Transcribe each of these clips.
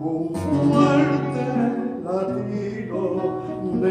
un fuerte latido de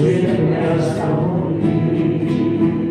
Sweet as the.